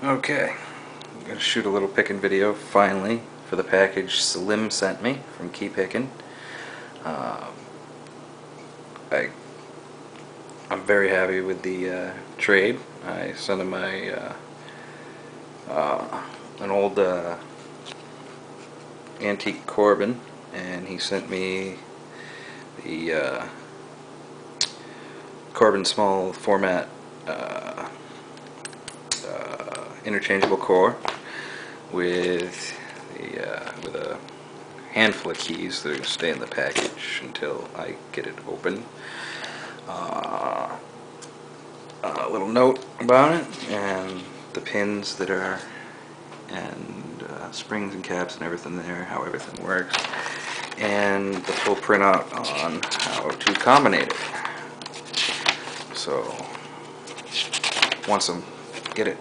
Okay, I'm gonna shoot a little picking video finally for the package Selim sent me from Key Picking. Um, I I'm very happy with the uh, trade. I sent him my uh, uh, an old uh, antique Corbin, and he sent me the uh, Corbin small format. Interchangeable core with the uh, with a handful of keys that are going to stay in the package until I get it open. Uh, a little note about it and the pins that are and uh, springs and caps and everything there, how everything works, and the full printout on how to combine it. So once I'm get it,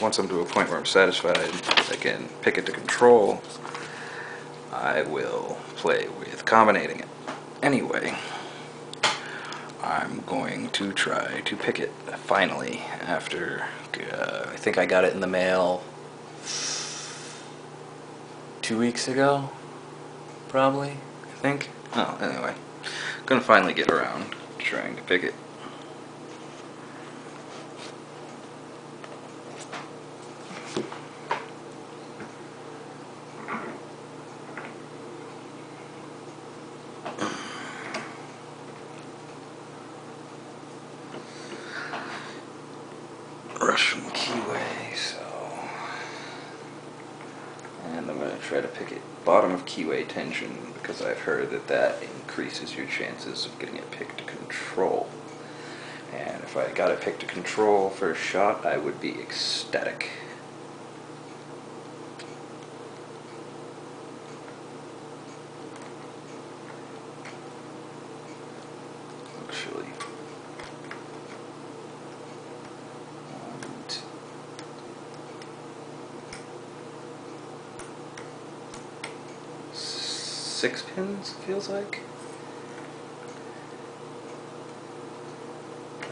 once I'm to a point where I'm satisfied, I can pick it to control, I will play with combinating it. Anyway, I'm going to try to pick it finally after, uh, I think I got it in the mail two weeks ago, probably, I think. Oh, anyway, gonna finally get around trying to pick it. Russwin keyway, so. And I'm going to try to pick it bottom of keyway tension because I've heard that that increases your chances of getting it picked to control. And if I got it picked to control first shot, I would be ecstatic. Actually, one, two, six pins feels like.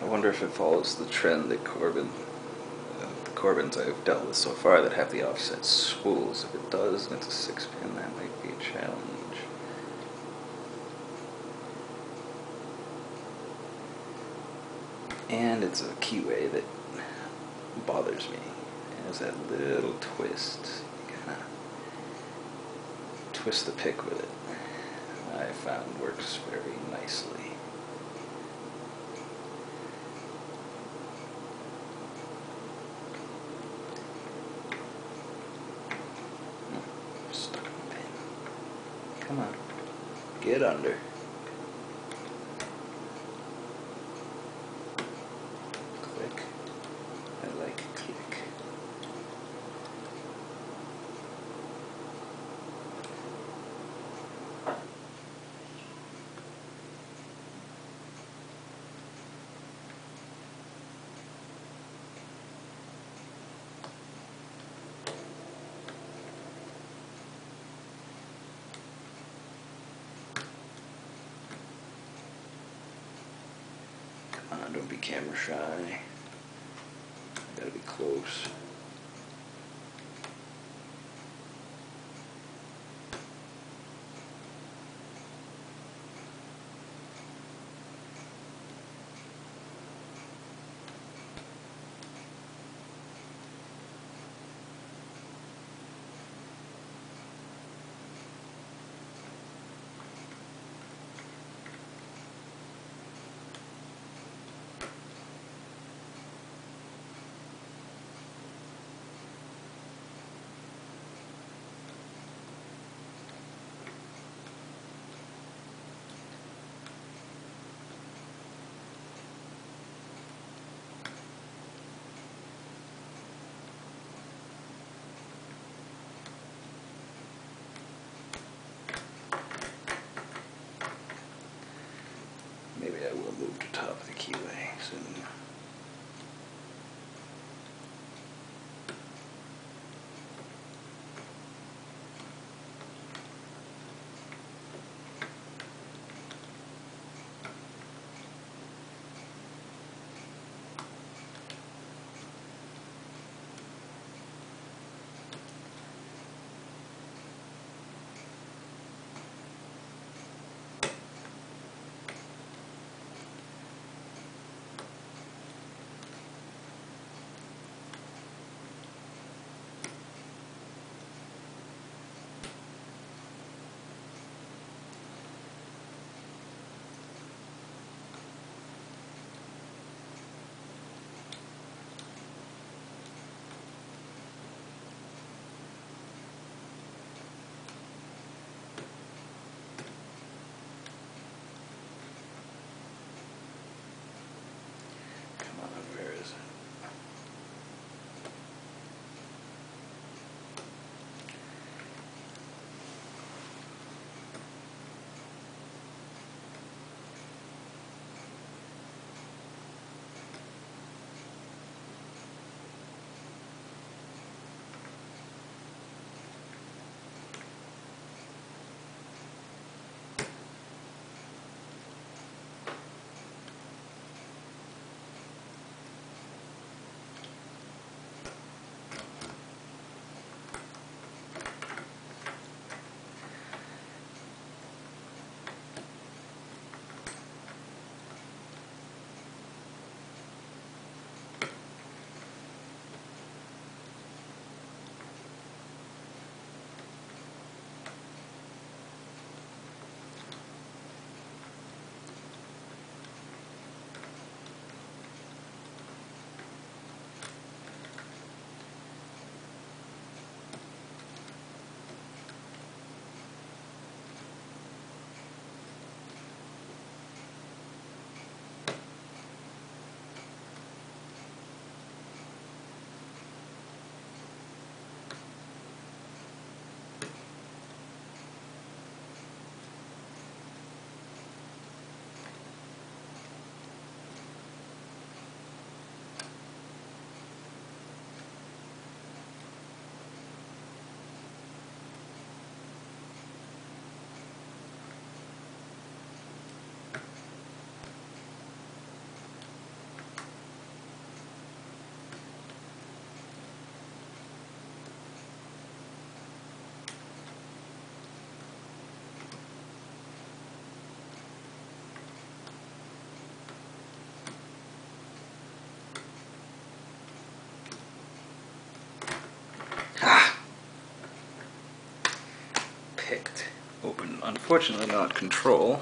I wonder if it follows the trend that Corbin, uh, the Corbins I've dealt with so far that have the offset spools. If it does, and it's a six pin, that might be a challenge. And it's a keyway that bothers me. It has that little twist. Twist the pick with it. I found works very nicely. Stuck in the pin. Come on. Get under. Click. I like click. Come on, don't be camera shy. Gotta be close. Maybe I will move to top of the keyway soon. Unfortunately not control,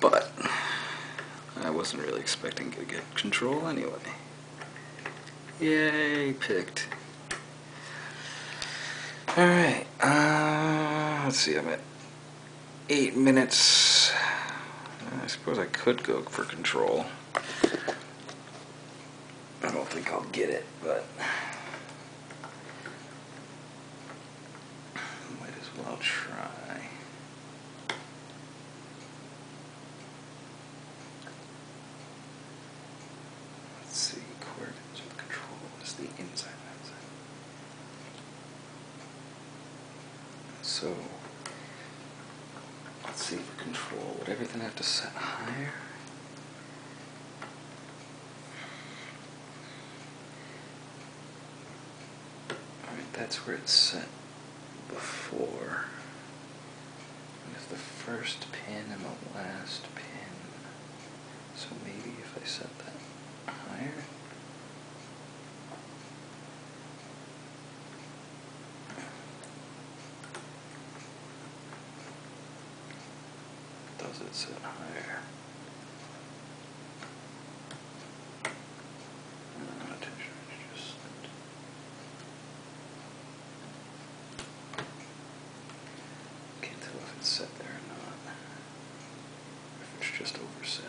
but I wasn't really expecting to get control anyway. Yay, picked. Alright, uh, let's see, I'm at eight minutes. I suppose I could go for control. I don't think I'll get it, but well try. Let's see, coordinates with control is the inside outside. So, let's see for control. Would everything have to set higher? Alright, that's where it's set before. With the first pin and the last pin. So maybe if I set that higher. Does it sit higher? Uh, attention is just Can't tell if it's set there or not. If it's just overset.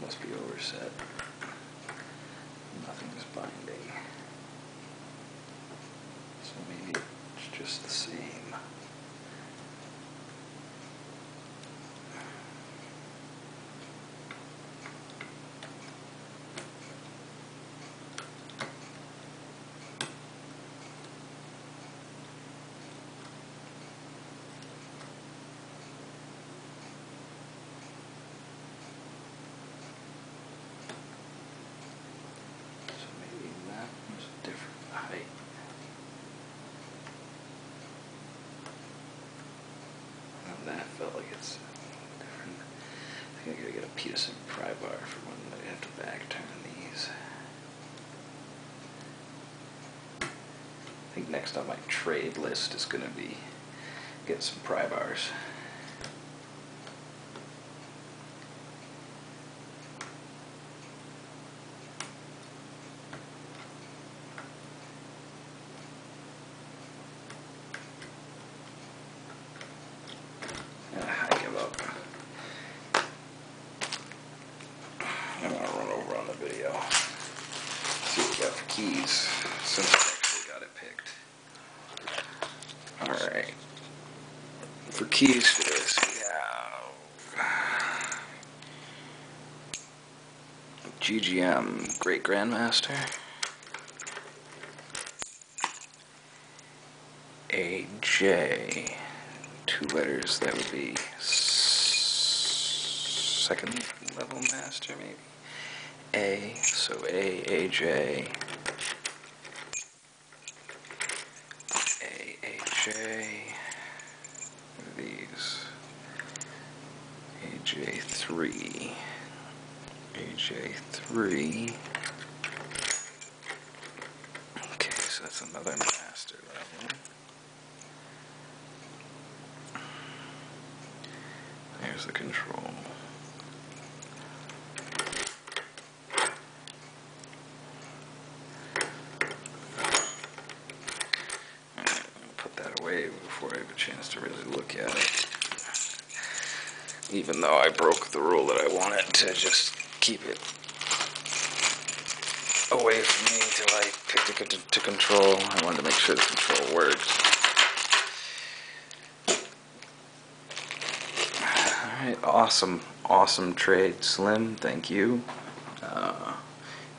Must be overset. Nothing's binding. So maybe it's just the same. So maybe that was a different height. And that felt like it's different. Peterson pry bar for when I have to back turn these. I think next on my trade list is gonna be get some pry bars. Ah, I give up. I'm gonna run over on the video. See what we got for keys since I actually got it picked. Alright. For keys for this, we have GGM Great Grandmaster. AJ. Two letters, that would be second level master, maybe. A, so A, AJ. A, AJ. These. AJ3. AJ3. Okay, so that's another master level. There's the control. Alright, I'll put that away before I have a chance to really look at it. Even though I broke the rule that I wanted to just keep it away from me until I picked it to, control. I wanted to make sure the control worked. Awesome, awesome trade, Selim. Thank you. Uh,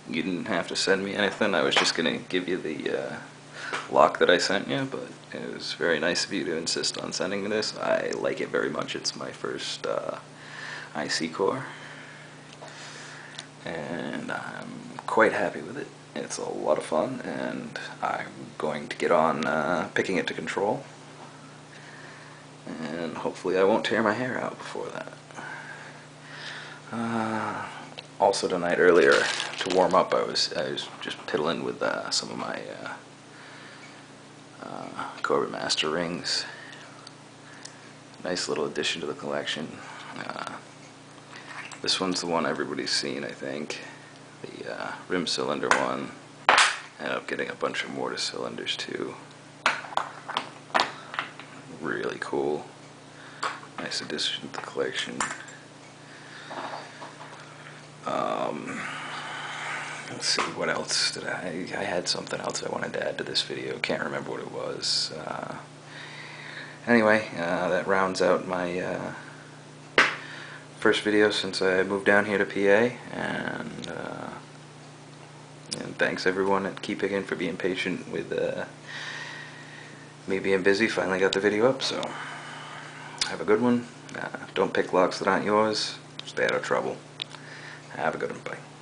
you didn't have to send me anything. I was just gonna give you the uh, lock that I sent you, but it was very nice of you to insist on sending me this. I like it very much. It's my first uh, IC core, and I'm quite happy with it. It's a lot of fun, and I'm going to get on uh, picking it to control and hopefully I won't tear my hair out before that. Uh, also tonight earlier to warm up, I was I was just piddling with uh, some of my uh, Corbin Master rings. Nice little addition to the collection. Uh, this one's the one everybody's seen, I think. The uh, rim cylinder one. Ended up getting a bunch of mortise cylinders too. Really cool. Nice addition to the collection. Um, let's see, what else did I? I had something else I wanted to add to this video. Can't remember what it was. Uh, anyway, uh, that rounds out my uh, first video since I moved down here to PA, and uh, and thanks everyone at Key Picking for being patient with uh, me being busy. Finally got the video up, so have a good one. Uh, don't pick locks that aren't yours. Stay out of trouble. Have a good one. Bye.